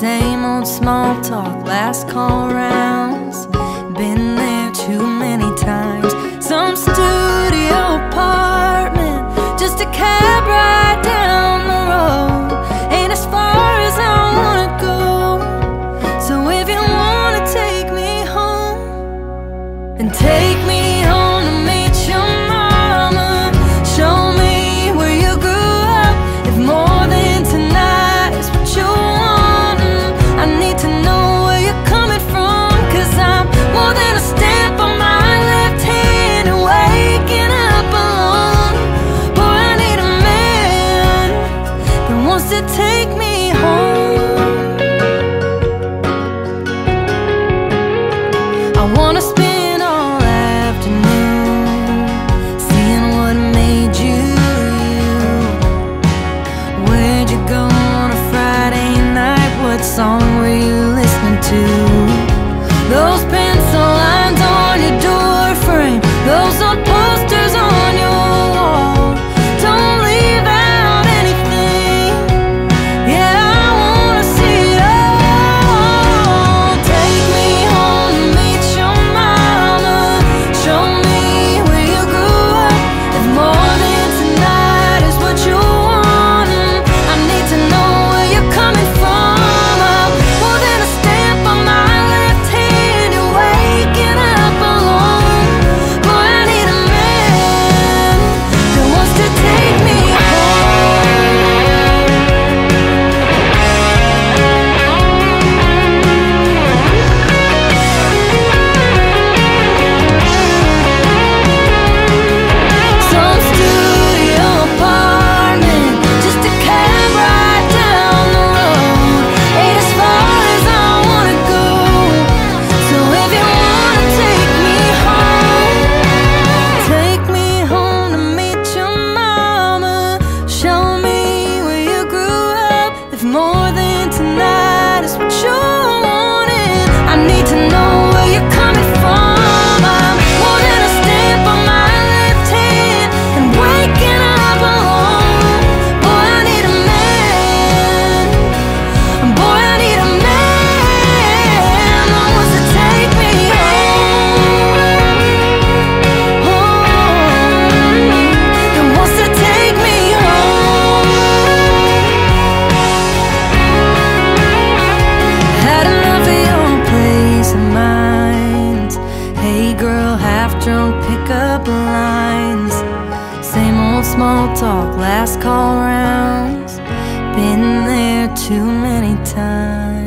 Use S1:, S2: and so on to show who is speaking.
S1: Same old small talk, last call rounds. Been there too many times. Some studio apartment, just a cab ride down the road. Ain't as far as I wanna go. So if you wanna take me home, and take. You go on a Friday night? What song were you listening to? need to know. small talk, last call rounds. Been there too many times.